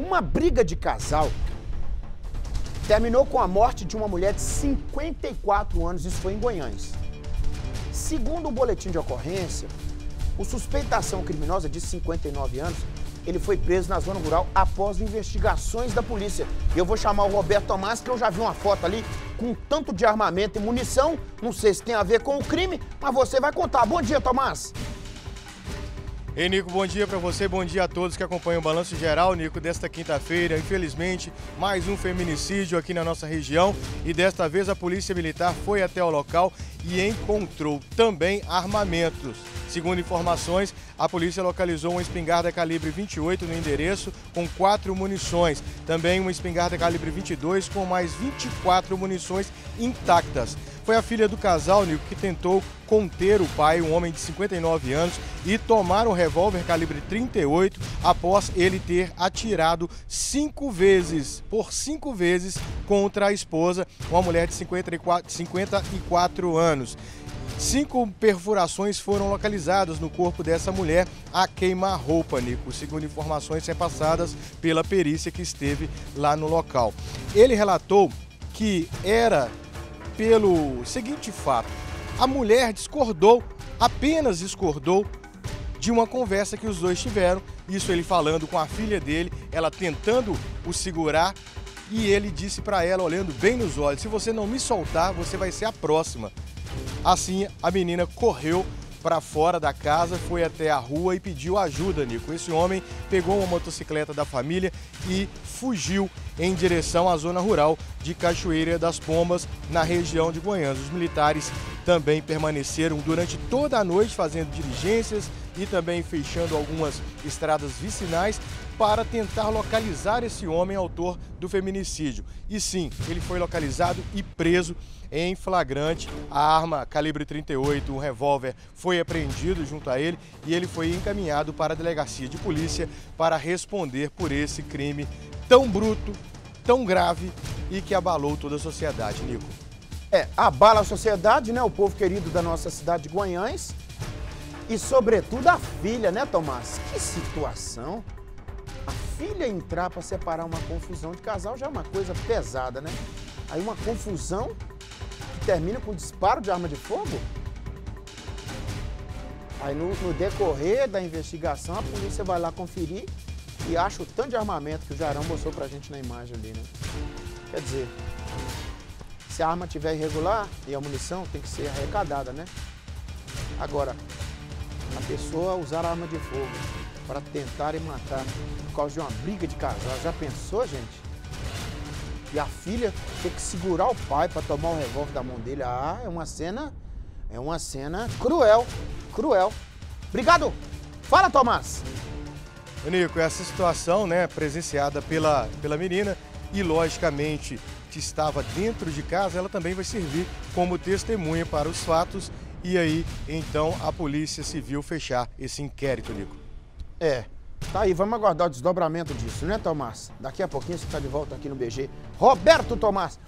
Uma briga de casal terminou com a morte de uma mulher de 54 anos, isso foi em Goiânia. Segundo o boletim de ocorrência, o suspeitação criminosa de 59 anos, ele foi preso na zona rural após investigações da polícia. Eu vou chamar o Roberto Tomás, que eu já vi uma foto ali com tanto de armamento e munição. Não sei se tem a ver com o crime, mas você vai contar. Bom dia, Tomás. Ei, Nico, bom dia para você, bom dia a todos que acompanham o Balanço Geral, Nico, desta quinta-feira. Infelizmente, mais um feminicídio aqui na nossa região e desta vez a Polícia Militar foi até o local e encontrou também armamentos. Segundo informações, a polícia localizou uma espingarda calibre 28 no endereço com quatro munições. Também uma espingarda calibre 22 com mais 24 munições intactas. Foi a filha do casal, Nico, que tentou conter o pai, um homem de 59 anos, e tomar um revólver calibre 38 após ele ter atirado cinco vezes, por cinco vezes, contra a esposa, uma mulher de 54, 54 anos. Cinco perfurações foram localizadas no corpo dessa mulher a queima-roupa, Nico, segundo informações repassadas pela perícia que esteve lá no local. Ele relatou que era pelo seguinte fato: a mulher discordou, apenas discordou de uma conversa que os dois tiveram. Isso ele falando com a filha dele, ela tentando o segurar e ele disse para ela, olhando bem nos olhos: se você não me soltar, você vai ser a próxima. Assim, a menina correu para fora da casa, foi até a rua e pediu ajuda, Nico. Esse homem pegou uma motocicleta da família e fugiu em direção à zona rural de Cachoeira das Pombas, na região de Goiânia. Os militares também permaneceram durante toda a noite fazendo diligências e também fechando algumas estradas vicinais para tentar localizar esse homem autor do feminicídio. E sim, ele foi localizado e preso em flagrante. A arma calibre 38, um revólver, foi apreendido junto a ele e ele foi encaminhado para a delegacia de polícia para responder por esse crime tão bruto, tão grave e que abalou toda a sociedade, Nico. É, abala a sociedade, né? O povo querido da nossa cidade de Guanhães. E, sobretudo, a filha, né, Tomás? Que situação. A filha entrar para separar uma confusão de casal já é uma coisa pesada, né? Aí uma confusão que termina com disparo de arma de fogo? Aí no, no, decorrer da investigação, a polícia vai lá conferir e acha o tanto de armamento que o Jarão mostrou pra gente na imagem ali, né? Quer dizer, se a arma tiver irregular e a munição tem que ser arrecadada, né? Agora, a pessoa usar arma de fogo para tentar e matar por causa de uma briga de casal, já pensou, gente? E a filha ter que segurar o pai para tomar o revólver da mão dele. Ah, é uma cena, é uma cena cruel, cruel. Obrigado. Fala, Tomás. Nico, essa situação, né, presenciada pela, pela menina e, logicamente, que estava dentro de casa, ela também vai servir como testemunha para os fatos e aí, então, a Polícia Civil fechar esse inquérito, Nico. É, tá aí, vamos aguardar o desdobramento disso, né, Tomás? Daqui a pouquinho você está de volta aqui no BG. Roberto Tomás.